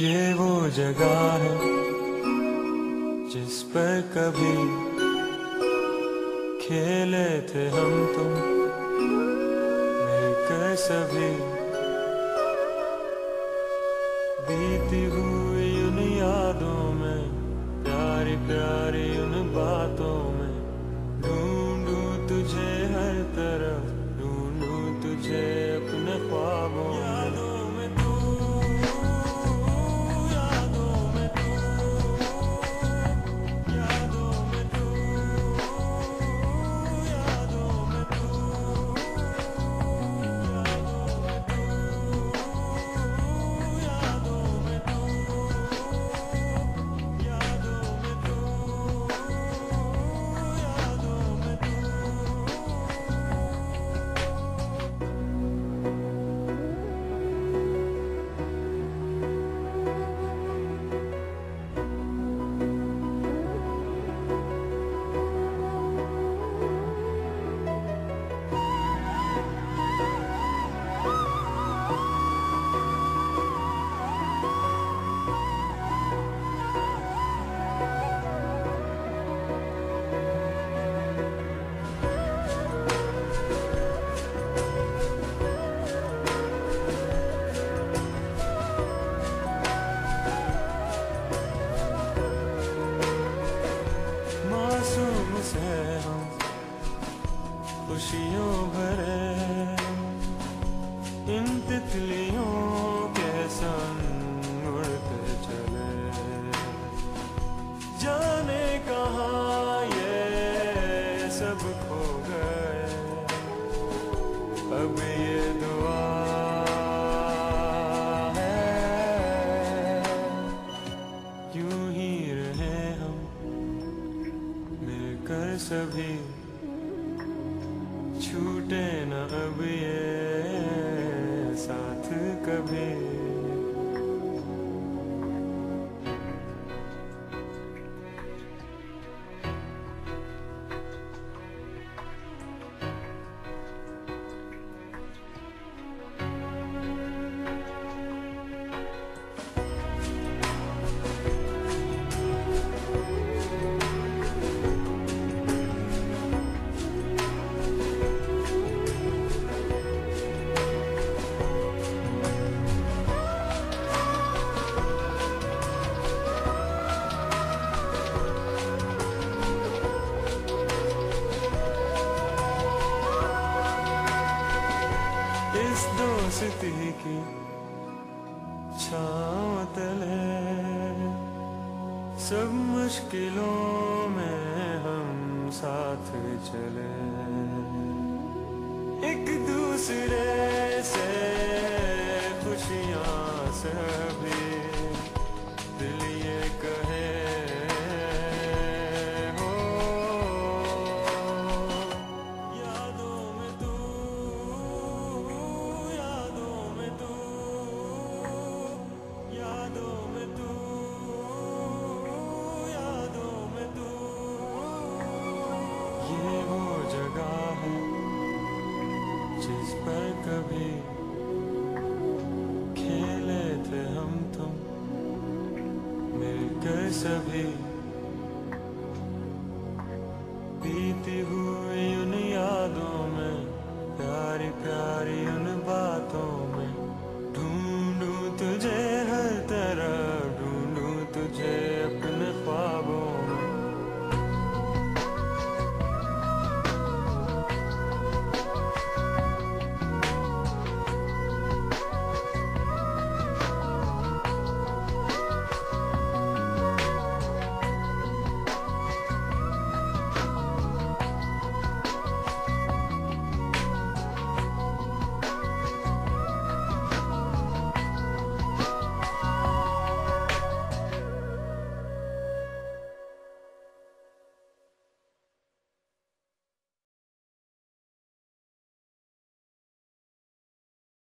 ये वो जगह है जिस पर कभी खेले थे हम तुम, मिलकर सभी बीती हुई तितलियों के संग उड़ते चले। जाने कहाँ ये सब खो गए। अब ये दुआ है यूँ ही रहे हम मिलकर सभी? छूटे न अब ये कभी दोस्ती की छाँव तले सब मुश्किलों में हम साथ चले। एक दूसरे जिस पर कभी खेले थे हम तुम, मिलकर सभी बीती हुई उन यादों में प्यार प्यार